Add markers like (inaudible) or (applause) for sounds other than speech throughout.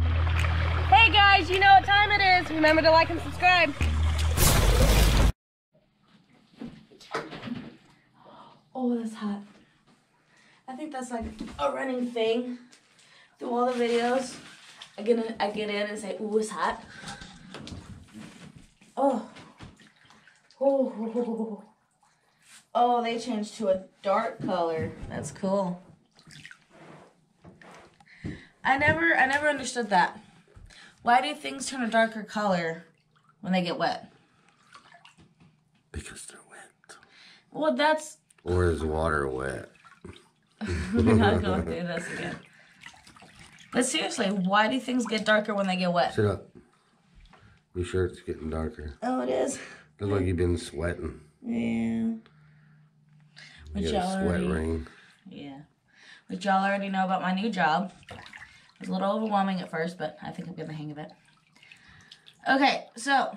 Hey guys, you know what time it is. Remember to like and subscribe. Oh, that's hot. I think that's like a running thing through all the videos. I get in, I get in and say, "Ooh, it's hot." Oh. Oh. (laughs) Oh, they changed to a dark color. That's cool. I never I never understood that. Why do things turn a darker color when they get wet? Because they're wet. Well, that's Or is water wet? (laughs) we're not going through this again. But seriously, why do things get darker when they get wet? Sit up. Your shirt's getting darker. Oh, it is. Looks like you've been sweating. Yeah. Which You got a sweat already, ring. yeah. Which y'all already know about my new job. It was a little overwhelming at first, but I think I'm getting the hang of it. Okay, so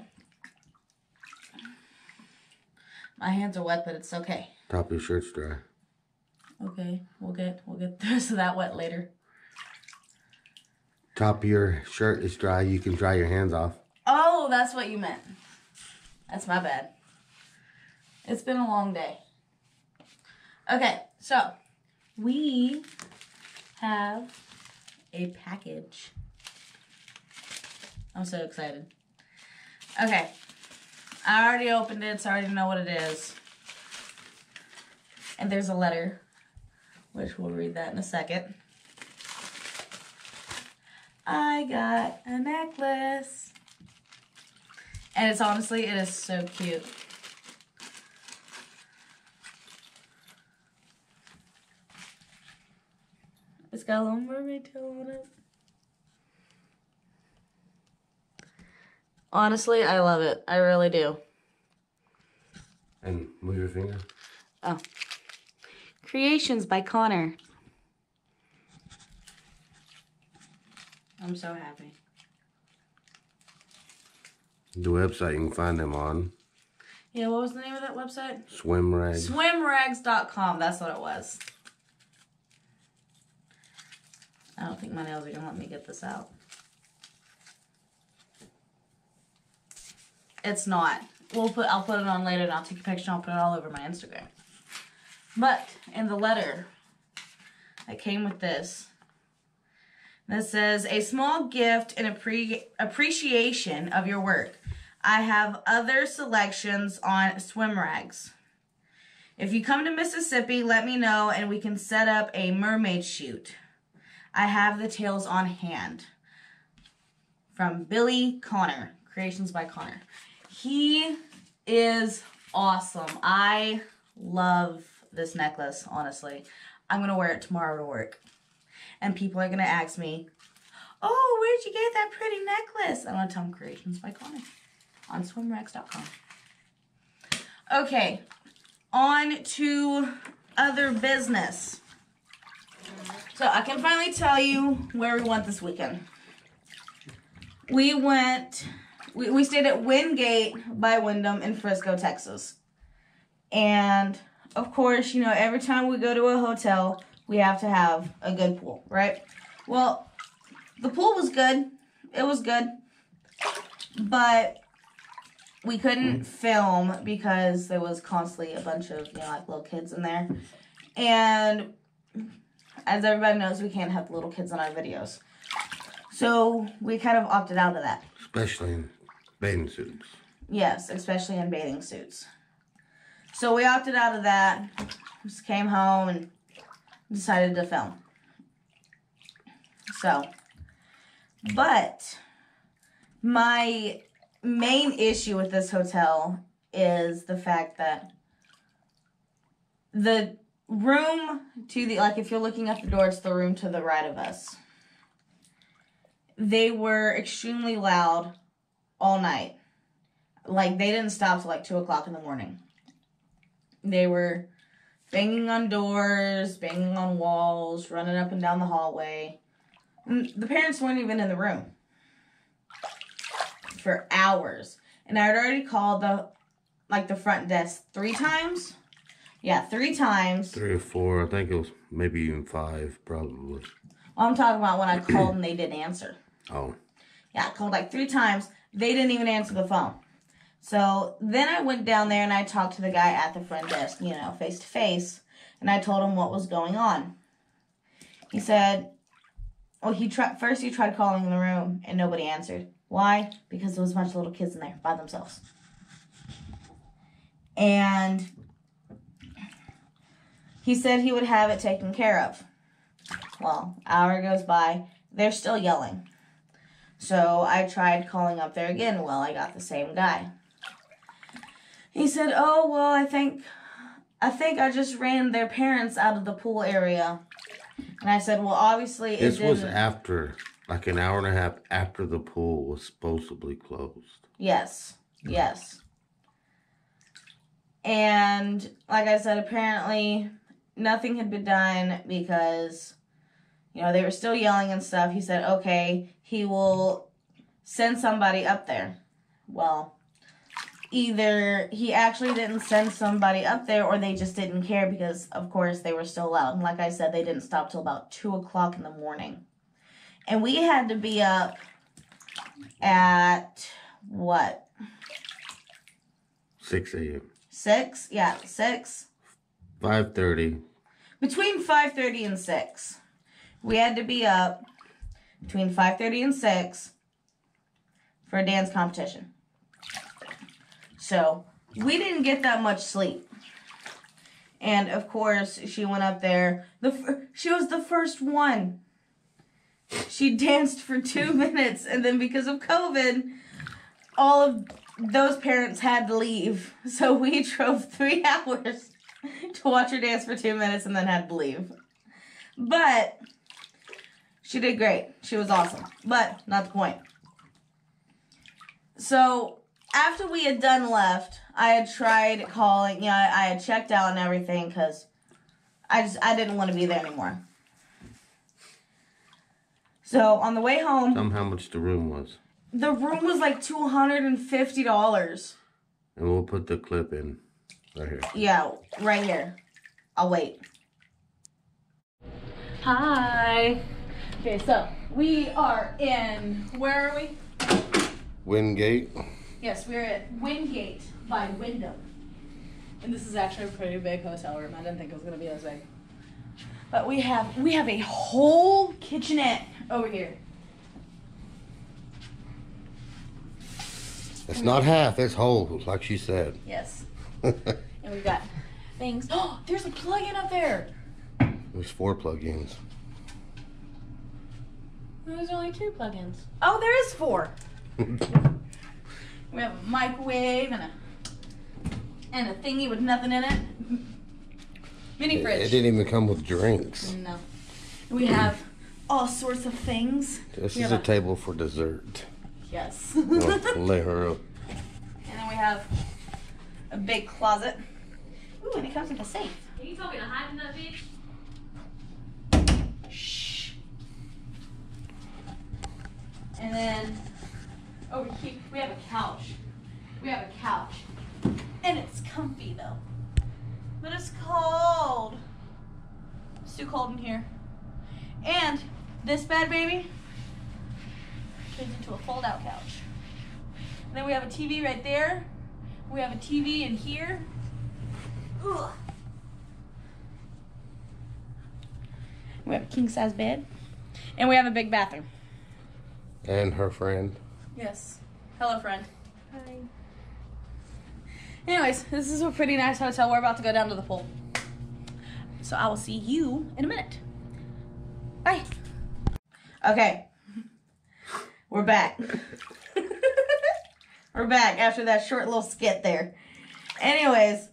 my hands are wet, but it's okay. Top of your shirt's dry. Okay, we'll get we'll get (laughs) the rest of that wet later. Top of your shirt is dry. You can dry your hands off. Oh, that's what you meant. That's my bad. It's been a long day. Okay, so we have a package. I'm so excited. Okay, I already opened it, so I already know what it is. And there's a letter, which we'll read that in a second. I got a necklace. And it's honestly, it is so cute. It's got a little mermaid tail on it. Honestly, I love it. I really do. And move your finger. Oh. Creations by Conner. I'm so happy. The website you can find them on. Yeah, what was the name of that website? Swim rag. Swimrags.com. That's what it was. I don't think my nails are gonna let me get this out. It's not. We'll put. I'll put it on later, and I'll take a picture. and I'll put it all over my Instagram. But in the letter that came with this, that says a small gift and appre- appreciation of your work. I have other selections on swim rags. If you come to Mississippi, let me know and we can set up a mermaid shoot. I have the tails on hand. From Billy Connor, Creations by Conner. He is awesome. I love this necklace, honestly. I'm going to wear it tomorrow to work. And people are going to ask me, Oh, where'd you get that pretty necklace? I'm going to tell them Creations by Conner on swimrags.com. Okay, on to other business. So I can finally tell you where we went this weekend. We went, we, we stayed at Wingate by Wyndham in Frisco, Texas. And of course, you know, every time we go to a hotel, we have to have a good pool, right? Well, the pool was good. It was good. But we couldn't mm. film because there was constantly a bunch of, you know, like little kids in there. And as everybody knows, we can't have little kids in our videos. So we kind of opted out of that. Especially in bathing suits. Yes, especially in bathing suits. So we opted out of that. Just came home and decided to film. So, but my main issue with this hotel is the fact that the room to the like if you're looking at the door it's the room to the right of us. They were extremely loud all night. Like they didn't stop till like two o'clock in the morning. They were banging on doors banging on walls running up and down the hallway. And the parents weren't even in the room for hours. And i had already called the like the front desk three times yeah three times Three or four. I think it was maybe even five, probably. Well, I'm talking about when I called and they didn't answer. (clears throat) Oh, Yeah, I called like three times. They didn't even answer the phone. So then I went down there and I talked to the guy at the front desk, you know, face to face, and I told him what was going on. He said, well, he tried first. He tried calling in the room and nobody answered. Why? Because there was a bunch of little kids in there by themselves. And he said he would have it taken care of. Well, hour goes by. They're still yelling. So I tried calling up there again. Well, I got the same guy. He said, "Oh, well, I think I think I just ran their parents out of the pool area." And I said, "Well, obviously it this was didn't." after, like an hour and a half after the pool was supposedly closed. Yes. Yes. And like I said, apparently nothing had been done because, you know, they were still yelling and stuff. He said, okay, he will send somebody up there. Well, either he actually didn't send somebody up there or they just didn't care because, of course, they were still loud. And like I said, they didn't stop till about 2 o'clock in the morning. And we had to be up at what? 6 a.m. Six? Yeah, six. 5.30. Between five thirty and six. We had to be up between five thirty and six for a dance competition. So we didn't get that much sleep. And of course, she went up there. The she was the first one. She danced for two (laughs) minutes, and then because of COVID, all of those parents had to leave. So we (laughs) drove three (laughs) hours (laughs) to watch her dance for two minutes and then had to leave. But she did great. She was awesome. But not the point. So after we had done left, I had tried calling. Yeah, I, I had checked out and everything because I just I didn't want to be there anymore. So on the way home, Tell 'em how much the room was. the room was like two hundred and fifty dollars. And we'll put the clip in right here. Yeah, right here. I'll wait. Hi. Okay, so we are in. Where are we? Wingate. Yes, we're at Wingate by Wyndham. And this is actually a pretty big hotel room. I didn't think it was gonna be as big. But we have we have a whole kitchenette over here. It's not half, it's whole, like she said. Yes. And we've got things. Oh, (gasps) there's a plug-in up there. There's four plug-ins. There's only two plugins. Oh, there is four. (laughs) we have a microwave and a and a thingy with nothing in it. Mini fridge. it didn't even come with drinks. No. We have all sorts of things. This We is have a table for dessert. Yes. Lay her up. And then we have a big closet. Ooh, and it comes with a safe. Are you talking to hiding that bitch? Shh. And then over here we have a couch. We have a couch. And it's comfy though. But it's cold. It's too cold in here. And this bed, baby turns into a fold out couch. And then we have a TV right there. We have a TV in here. Ugh. We have a king size bed. And we have a big bathroom. And her friend. Yes. Hello, friend. Hi. Anyways, this is a pretty nice hotel. We're about to go down to the pool. So I will see you in a minute. Bye. Okay. We're back. (laughs) We're back after that short little skit there. Anyways,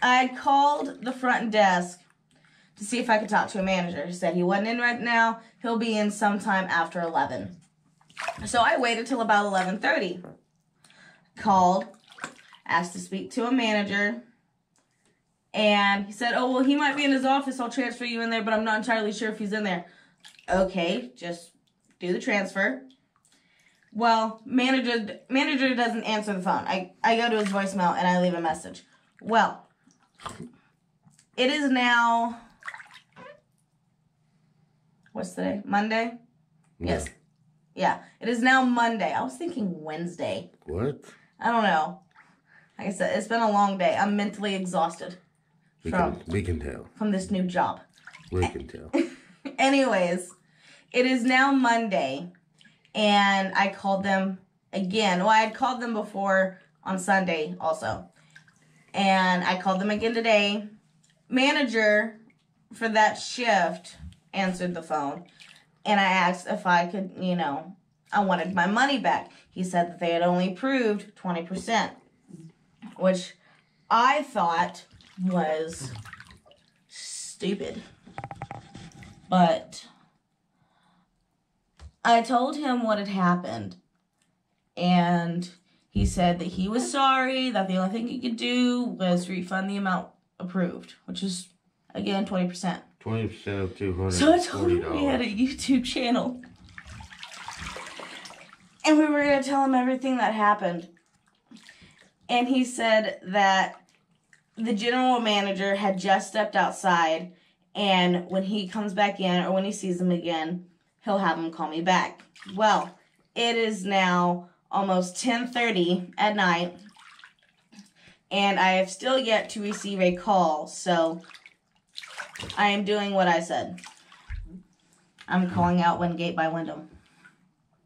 I called the front desk to see if I could talk to a manager. He said he wasn't in right now. He'll be in sometime after 11. So I waited till about 11:30. Called, asked to speak to a manager, and he said, "Oh, well, he might be in his office. I'll transfer you in there, but I'm not entirely sure if he's in there." Okay, just do the transfer. Well, manager manager doesn't answer the phone. I I go to his voicemail and I leave a message. Well, it is now what's today? Monday? Yes. Yeah, it is now Monday. I was thinking Wednesday. What? I don't know. Like I said, it's been a long day. I'm mentally exhausted We From- can, we can tell. from this new job. We can tell. (laughs) Anyways, it is now Monday, and I called them again. Well, I had called them before on Sunday also, and I called them again today. Manager for that shift answered the phone, and I asked if I could, you know, I wanted my money back. He said that they had only approved 20%, which I thought was stupid. But I told him what had happened, and he said that he was sorry, that the only thing he could do was refund the amount approved, which is, again, 20%. Twenty percent of two hundred. So I told him we had a YouTube channel. And we were going to tell him everything that happened. And he said that the general manager had just stepped outside and when he comes back in or when he sees him again, he'll have him call me back. Well, it is now almost 10:30 at night and I have still yet to receive a call. So I am doing what I said. I'm calling out Wingate by Wyndham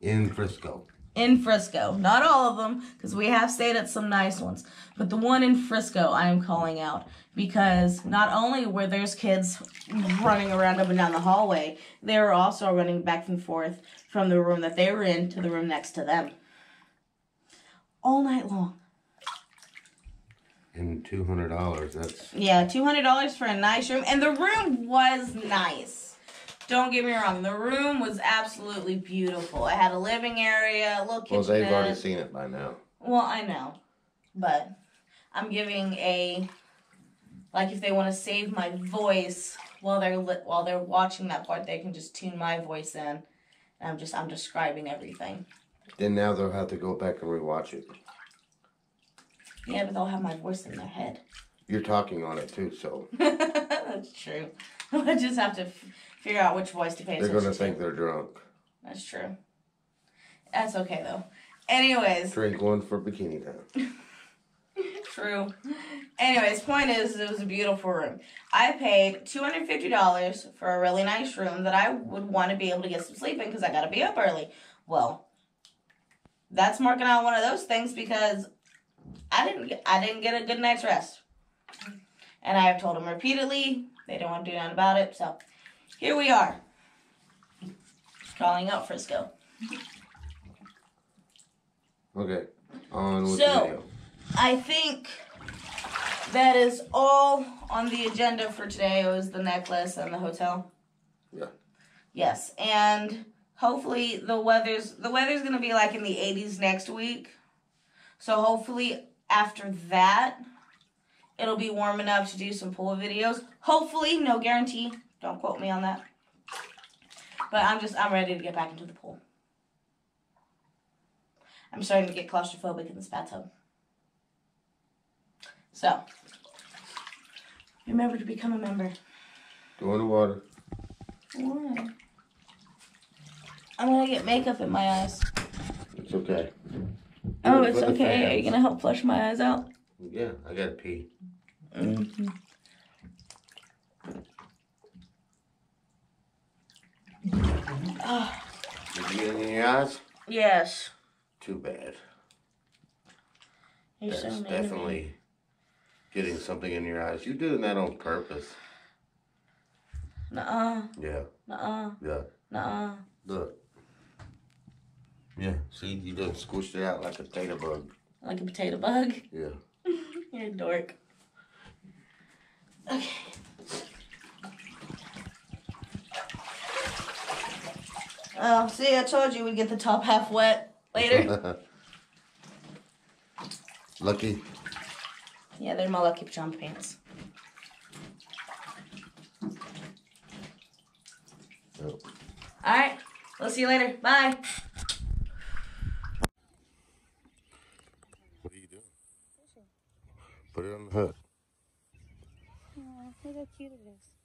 in Frisco. In Frisco. Not all of them, because we have stayed at some nice ones. But the one in Frisco, I am calling out because not only were there's kids running around up and down the hallway, they were also running back and forth from the room that they were in to the room next to them. All night long. And two hundred dollars. That's Yeah, two hundred dollars for a nice room, and the room was nice. Don't get me wrong, the room was absolutely beautiful. It had a living area, a little kitchen. well. They've already seen it by now. Well, I know, but I'm giving a like if they want to save my voice while they're li- while they're watching that part, they can just tune my voice in. And I'm just I'm describing everything. Then now they'll have to go back and rewatch it. Yeah, but they'll have my voice in their head. You're talking on it too, so (laughs) That's true. (laughs) I just have to figure out which voice to pay they're attention gonna to. think they're drunk. That's true. That's okay though. Anyways, Drink one for bikini time. (laughs) true. Anyways, point is, it was a beautiful room. I paid two hundred fifty dollars for a really nice room that I would want to be able to get some sleep in because I got to be up early. Well, that's marking out one of those things because I didn't get, I didn't get a good night's rest, and I have told them repeatedly they don't want to do nothing about it. So here we are, calling out Frisco. Okay. On with So- the video. I think that is all on the agenda for today. It was the necklace and the hotel. Yeah. Yes, and hopefully the weather's the weather's gonna be like in the 80s next week. So hopefully after that, it'll be warm enough to do some pool videos. Hopefully, no guarantee. Don't quote me on that. But I'm just I'm ready to get back into the pool. I'm starting to get claustrophobic in this bathtub. So, remember to become a member. Go in the water. Why? I'm gonna get makeup in my eyes. It's okay. Oh, it's okay. Are you gonna help flush my eyes out? Yeah, I gotta pee. Mm-hmm. Oh, Did you get any in your eyes? yes. Too bad. You're That's so mean. to me. definitely getting something in your eyes. You're doing that on purpose. Nuh-uh. Yeah, Nuh-uh. yeah. Nuh-uh. Look. Yeah, see, you just squished it out like a potato bug. Like a potato bug. Yeah. (laughs) You're a dork. Okay. Oh, see, I told you we'd get the top half wet later. (laughs) Lucky. yeah, they're my lucky pajama pants. Oh. All right. We'll see you later. Bye. What are you doing? Put it on the hook. Look how cute it is.